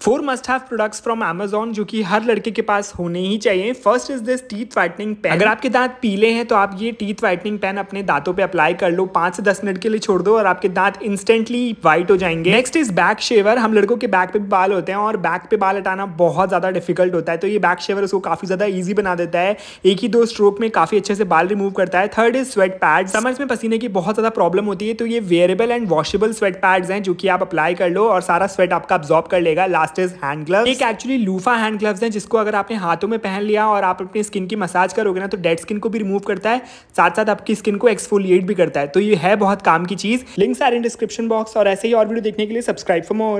Four must have products from Amazon जो कि हर लड़के के पास होने ही चाहिए। First is this teeth whitening pen अगर आपके दांत पीले हैं तो आप ये टीथ वाइटनिंग पेन अपने दांतों पे अप्लाई कर लो। पाँच से दस मिनट के लिए छोड़ दो और आपके दांत इंस्टेंटली व्हाइट हो जाएँगे। नेक्स्ट इज़ बैक शेवर हम लड़कों के बैक पे भी बाल होते हैं और बैक पे बाल हटाना बहुत ज़्यादा डिफ़िकल्ट होता है। तो ये बैक शेवर उसको काफ़ी ज़्यादा ईजी बना देता है। एक ही दो स्ट्रोक में काफ़ी अच्छे से बाल रिमूव करता है। Third is sweat pad summers में पसीने की बहुत ज़्यादा प्रॉब्लम होती है। तो ये wearable and washable sweat pads हैं जो कि आप अप्लाई कर लो और सारा स्वेट आपका अब्जॉर्ब कर लेगा। लास्ट इज़ हैंड ग्लव एक एक्चुअली लूफा हैंड ग्लव है, जिसको अगर आपने हाथों में पहन लिया और आप अपनी स्किन की मसाज करोगे ना तो डेड स्किन को भी रिमूव करता है साथ साथ आपकी स्किन को एक्सफोलिएट भी करता है। तो ये है बहुत काम की चीज़। Links are in description box और ऐसे ही और वीडियो देखने के लिए सब्सक्राइब फॉर मोर